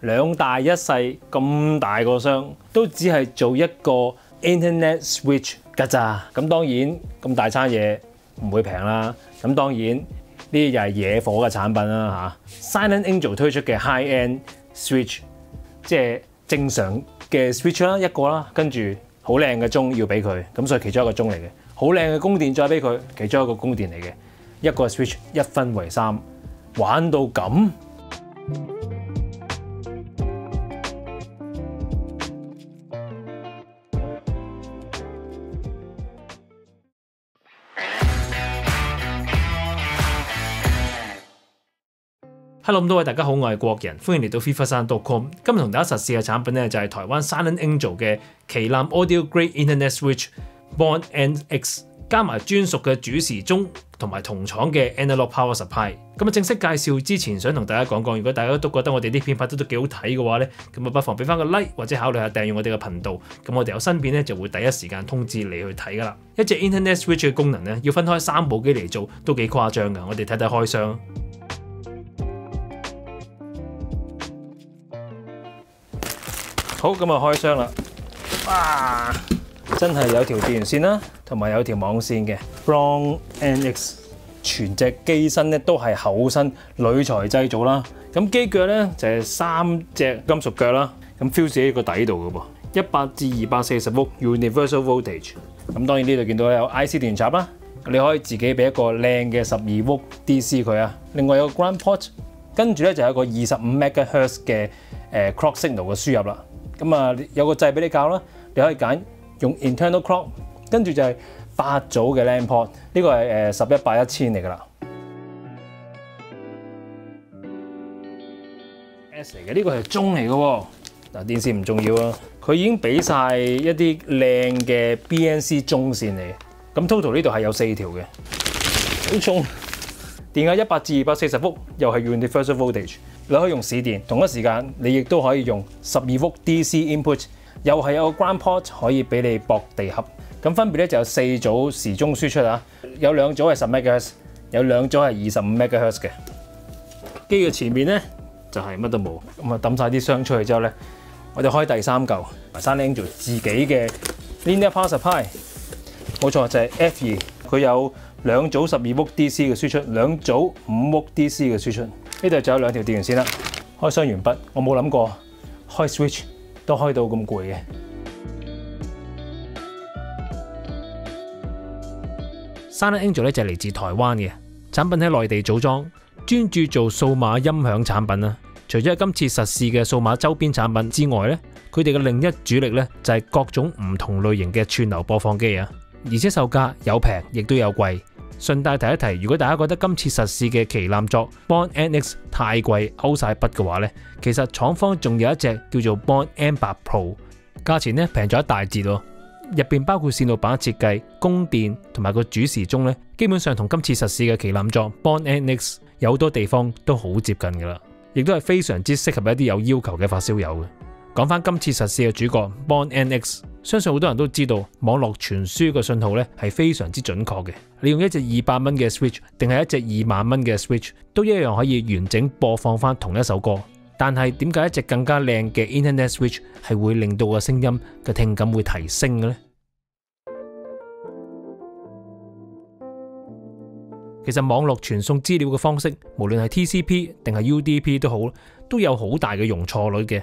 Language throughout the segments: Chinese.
兩大一細咁大個箱，都只係做一個 Internet Switch 㗎咋。咁當然咁大餐嘢唔會平啦。咁當然呢啲又係野火嘅產品啦嚇。Silent Angel 推出嘅 High End Switch，即係正常嘅 Switch 啦，一個啦，跟住好靚嘅鐘要俾佢，咁所以其中一個鐘嚟嘅。好靚嘅供電再俾佢，其中一個供電嚟嘅。一個 Switch 一分為三，玩到咁。Hello，咁多位大家好，我係國人，歡迎嚟到 FIFA3.com。今日同大家實試嘅產品咧就係台灣 Silent Angel 嘅旗艦 Audio Grade Internet Switch Bond NX，加埋專屬嘅主時鐘同埋同廠嘅 Analog Power Supply。咁啊，正式介紹之前，想同大家講講，如果大家都覺得我哋啲片拍得都幾好睇嘅話咧，咁啊不妨俾翻個 like 或者考慮下訂閱我哋嘅頻道。咁我哋有新片咧就會第一時間通知你去睇噶啦。一隻 Internet Switch 嘅功能咧要分開三部機嚟做，都幾誇張噶。我哋睇睇開箱。好，咁啊開箱啦！哇，真係有條電源線啦，同埋有條網線嘅 Bond NX，全隻機身咧都係厚身鋁材製造啦。咁機腳咧就係三隻金屬腳啦，咁 fuse 喺個底度嘅噃，一百至二百四十伏 Universal Voltage。咁當然呢度見到有 IC 電插啦，你可以自己俾一個靚嘅十二伏 DC 佢啊。另外有個 Ground Port，跟住咧就有一個二十五 MHz 嘅誒 Clock Signal 嘅輸入啦。咁啊，有個掣俾你教啦，你可以揀用 internal clock，跟住就係八組嘅 LAN port，呢個係誒十一百一千嚟噶啦。S 嚟嘅，呢個係鐘嚟嘅喎。嗱，電線唔重要啊，佢已經俾晒一啲靚嘅 BNC 鐘線嚟。咁 total 呢度係有四條嘅，好重。電壓一百至二百四十伏，又係 universal voltage。你可以用市電，同一時間你亦都可以用十二伏 DC input，又係有個 ground port 可以俾你駁地盒。咁分別咧就有四組時鐘輸出啊，有兩組係十 MHz，有兩組係二十五 MHz 嘅。機嘅前面咧就係乜都冇，咁啊抌晒啲箱出去之後咧，我哋開第三嚿，Silent Angel 自己嘅 linear power supply，冇錯就係 F 二，佢有兩組十二伏 DC 嘅輸出，兩組五伏 DC 嘅輸出。呢度仲有兩條電源線啦。開箱完畢，我冇諗過開 switch 都開到咁攰嘅。Sun Angel 咧就係嚟自台灣嘅產品，喺內地組裝，專注做數碼音響產品啦。除咗今次實試嘅數碼周邊產品之外咧，佢哋嘅另一主力咧就係各種唔同類型嘅串流播放機啊。而且售價有平，亦都有貴。順帶提一提，如果大家覺得今次實試嘅旗艦作 Bon NX 太貴，勾晒筆嘅話呢，其實廠方仲有一隻叫做 Bond M8 Pro，價錢呢平咗一大截咯。入邊包括線路板設計、供電同埋個主時鐘呢，基本上同今次實試嘅旗艦作 Bon NX 有好多地方都好接近噶啦，亦都係非常之適合一啲有要求嘅發燒友嘅。講翻今次實施嘅主角 Bon NX，相信好多人都知道網絡傳輸嘅信號咧係非常之準確嘅。你用一隻二百蚊嘅 Switch 定係一隻二萬蚊嘅 Switch，都一樣可以完整播放翻同一首歌。但係點解一隻更加靚嘅 Internet Switch 係會令到個聲音嘅聽感會提升嘅呢？其實網絡傳送資料嘅方式，無論係 TCP 定係 UDP 都好，都有好大嘅容錯率嘅。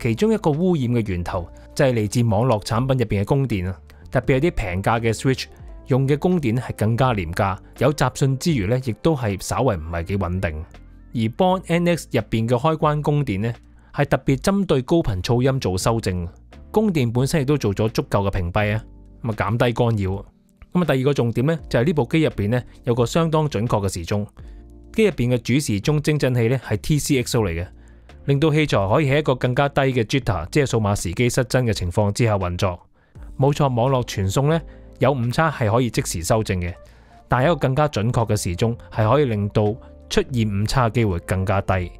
其中一個污染嘅源頭就係嚟自網絡產品入边嘅供電啊，特別係啲平價嘅 Switch 用嘅供電係更加廉價，有杂讯之餘咧，亦都係稍為唔係幾穩定。而 Bon NX 入边嘅開關供電咧，係特別針對高頻噪音做修正，供電本身亦都做咗足夠嘅屏蔽啊，咁啊減低干擾。咁啊第二個重點咧就係呢部機入边咧有個相當準確嘅時鐘。機入边嘅主時鐘精準器咧係 TCXO 嚟嘅，令到器材可以喺一個更加低嘅 jitter，即係數碼時機失真嘅情況之下運作。冇錯，網絡傳送呢，有誤差係可以即時修正嘅，但係一個更加準確嘅時鐘係可以令到出現誤差嘅機會更加低。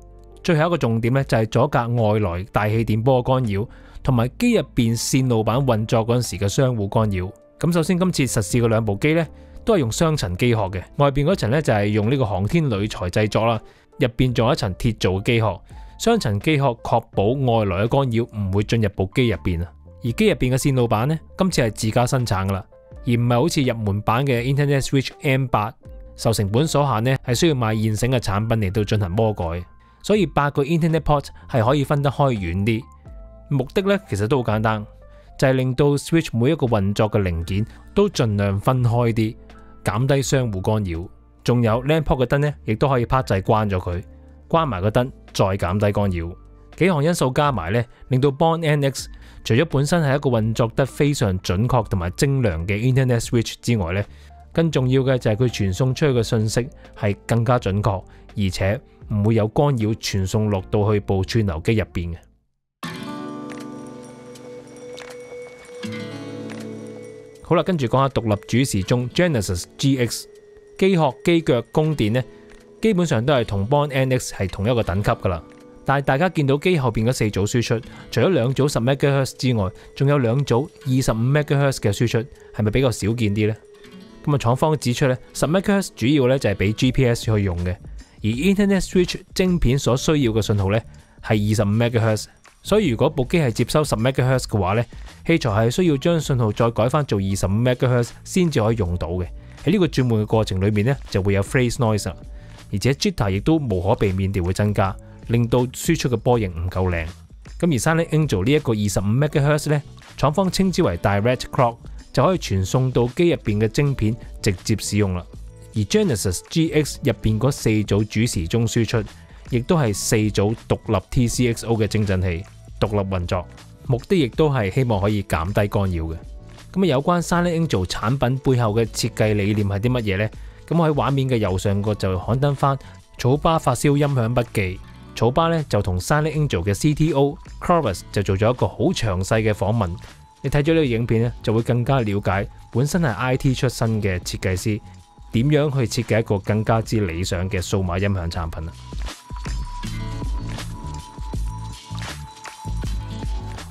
最後一個重點呢，就係阻隔外來大氣電波干擾，同埋機入邊線路板運作嗰陣時嘅相互干擾。咁首先今次實試嘅兩部機呢，都係用雙層機殼嘅，外边嗰層呢，就係用呢個航天鋁材製作啦，入边仲有一層鐵做嘅機殼。雙層機殼確保外來嘅干擾唔會進入部機入邊啊。而機入邊嘅線路板呢，今次係自家生產噶啦，而唔係好似入門版嘅 Internet Switch M 八，受成本所限呢，係需要買現成嘅產品嚟到進行魔改。所以八個 Internet Port 係可以分得開遠啲，目的呢，其實都好簡單，就係令到 Switch 每一個運作嘅零件都盡量分開啲，減低相互干擾。仲有 LAN port 嘅燈呢，亦都可以拍掣關咗佢，關埋個燈再減低干擾。幾項因素加埋呢，令到 Bond NX 除咗本身係一個運作得非常準確同埋精良嘅 Internet Switch 之外呢，更重要嘅就係佢傳送出去嘅信息係更加準確，而且唔會有干擾傳送落到去部串流機入边嘅。好啦，跟住講下獨立主時鐘 Genesis GX 機殼機腳供電呢，基本上都係同 Bon NX 係同一個等級噶啦。但係大家見到機後邊嗰四組輸出，除咗兩組十 MHz 之外，仲有兩組二十五 MHz 嘅輸出，係咪比較少見啲呢？咁啊，廠方指出咧，十 MHz 主要咧就係俾 GPS 去用嘅，而 Internet Switch 晶片所需要嘅信號咧係二十五 MHz，所以如果部機係接收十 MHz 嘅話咧，器材係需要將信號再改翻做二十五 MHz 先至可以用到嘅。喺呢個轉換嘅過程裏面咧，就會有 phrase noise 啦，而且 jitter 亦都無可避免地會增加。令到輸出嘅波形唔夠靚，咁而 Silent Angel 呢一個二十五 MHz 咧，廠方稱之為 Direct Clock，就可以傳送到機入边嘅晶片直接使用啦。而 Genesis GX 入边嗰四組主時鐘輸出，亦都係四組獨立 TCXO 嘅精準器，獨立運作，目的亦都係希望可以減低干擾嘅。咁啊，有關 Silent Angel 產品背後嘅設計理念係啲乜嘢呢？咁我喺畫面嘅右上角就刊登翻草巴發燒音響筆記。草巴咧就同 Silent Angel 嘅 CTO Corvus 就做咗一個好詳細嘅訪問。你睇咗呢個影片咧，就會更加了解本身係 IT 出身嘅設計師點樣去設計一個更加之理想嘅數碼音響產品啊！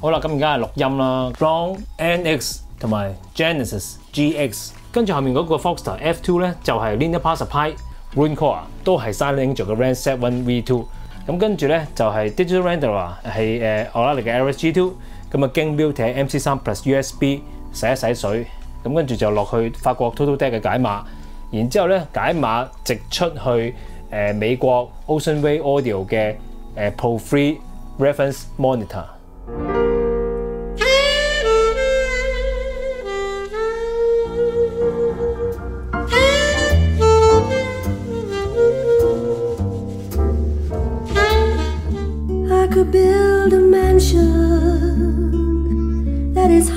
好啦，咁而家係錄音啦，Bond NX 同埋 Genesis GX，跟住後面嗰個 Foxter F2 咧就係 Linear Power Supply Rune Core，都係 Silent Angel 嘅 Ramset One V2。咁跟住咧就係 Digital Renderer 係誒奧拉力嘅 LSG Two，咁啊經 Mute 喺 MC 三 Plus USB 洗一洗水，咁跟住就落去法國 Totaltech 嘅解碼，然之後咧解碼直出去誒美國 Oceanway Audio 嘅誒 Pro Three Reference Monitor。build a mansion that is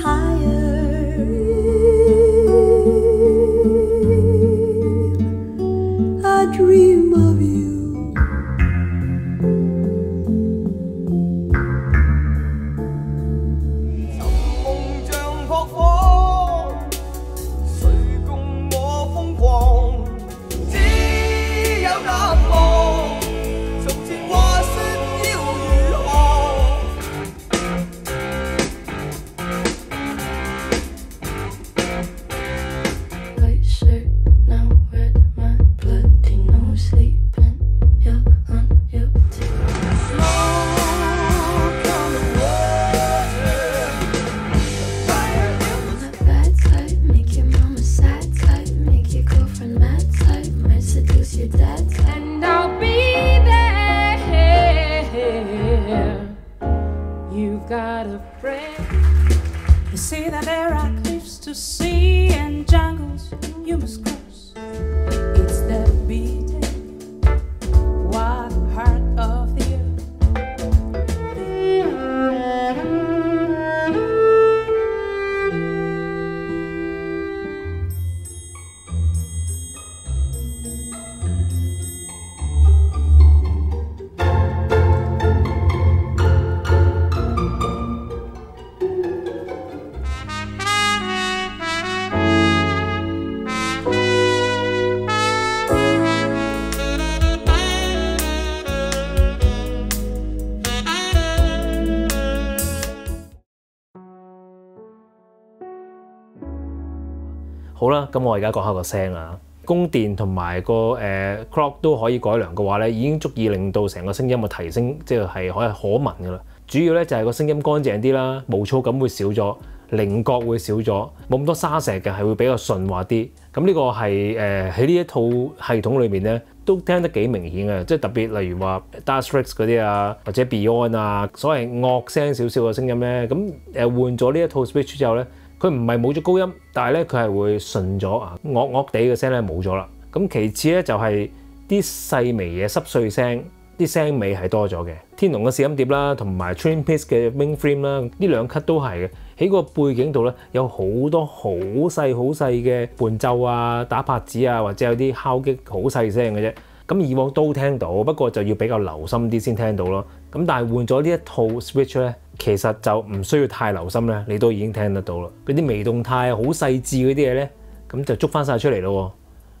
好啦，咁我而家講下個聲啊。供電同埋個誒、clock 都可以改良嘅話咧，已經足以令到成個聲音嘅提升，即係係可可聞嘅啦。主要咧就係、是、個聲音乾淨啲啦，毛躁感會少咗，稜角會少咗，冇咁多沙石嘅，係會比較順滑啲。咁呢個係誒喺呢一套系統裏面咧，都聽得幾明顯嘅，即係特別例如話 Dire Straits 嗰啲啊，或者 Beyond 啊，所謂惡聲少少嘅聲音咧，咁誒換咗呢一套 Switch 之後咧。佢唔係冇咗高音，但係咧佢係會順咗啊，惡惡地嘅聲咧冇咗啦。咁其次咧就係啲細微嘅濕碎聲，啲聲尾係多咗嘅。天龍嘅試音碟啦，同埋 Twin Peaks 嘅 Mainframe 啦，呢兩級都係嘅。喺個背景度咧有好多好細好細嘅伴奏啊、打拍子啊，或者有啲敲擊好細聲嘅啫。咁以往都聽到，不過就要比較留心啲先聽到咯。咁但係換咗呢一套 Switch 咧。其實就唔需要太留心咧，你都已經聽得到啦。嗰啲微動態好細緻嗰啲嘢咧，咁就捉翻晒出嚟咯。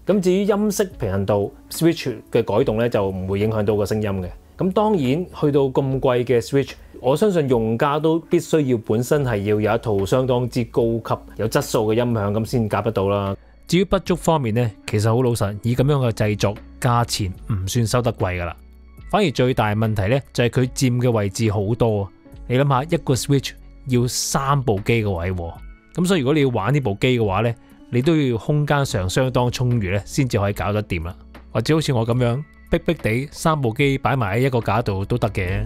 咁至於音色平衡度，Switch 嘅改動咧就唔會影響到個聲音嘅。咁當然去到咁貴嘅 Switch，我相信用家都必須要本身係要有一套相當之高級、有質素嘅音響咁先夾得到啦。至於不足方面咧，其實好老實，以咁樣嘅製作，价钱唔算收得贵噶啦。反而最大问题咧就系佢占嘅位置好多。你谂下，一个 Switch 要三部机嘅位，咁所以如果你要玩呢部机嘅话呢，你都要空间上相当充裕咧，先至可以搞得掂啦。或者好似我咁样逼逼地三部机摆埋喺一个架度都得嘅。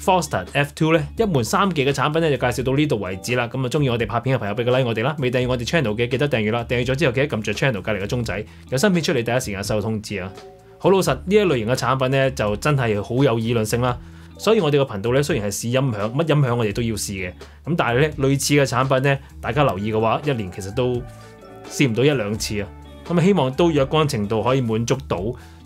Foster F2 咧一門三技嘅產品咧就介紹到呢度為止啦。咁啊，中意我哋拍片嘅朋友俾個 like 我哋啦。未訂閱我哋 channel 嘅記得訂閱啦。訂閱咗之後記得撳住 channel 隔離嘅鐘仔，有新片出嚟第一時間收到通知啊。好老實呢一類型嘅產品咧就真係好有議論性啦。所以我哋個頻道咧雖然係試音響，乜音響我哋都要試嘅。咁但係咧類似嘅產品咧，大家留意嘅話，一年其實都試唔到一兩次啊。咁，希望都若干程度可以滿足到。